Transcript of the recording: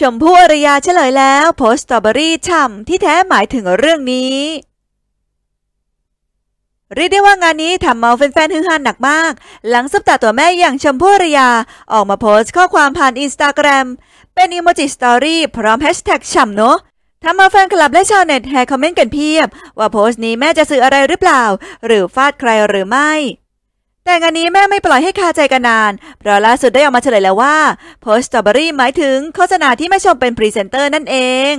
ชมพู่อารยาเฉลยแล้วโพสต์สตรอเบอรี่ฉ่ำที่แท้หมายถึงเรื่องนี้ เรียกได้ว่างานนี้ทำเอาแฟนๆ ฮือฮาหนักมาก หลังซุปตาตัวแม่อย่างชมพู่อารยา ออกมาโพสต์ข้อความผ่านอินสตาแกรมเป็นอีโมจิสตรอเบอรี่พร้อมแฮชแท็กฉ่ำเนอะทำเอาแฟนคลับและชาวเน็ตแห่คอมเมนต์กันเพียบ ว่าโพสต์นี้แม่จะสื่ออะไรหรือเปล่า หรือฟาดใครหรือไม่ แต่งานนี้แม่ไม่ปล่อยให้คาใจกันนาน เพราะล่าสุดได้ออกมาเฉลยแล้วว่าโพสต์สตรอเบอรี่หมายถึงโฆษณาที่แม่ชมเป็นพรีเซนเตอร์นั่นเอง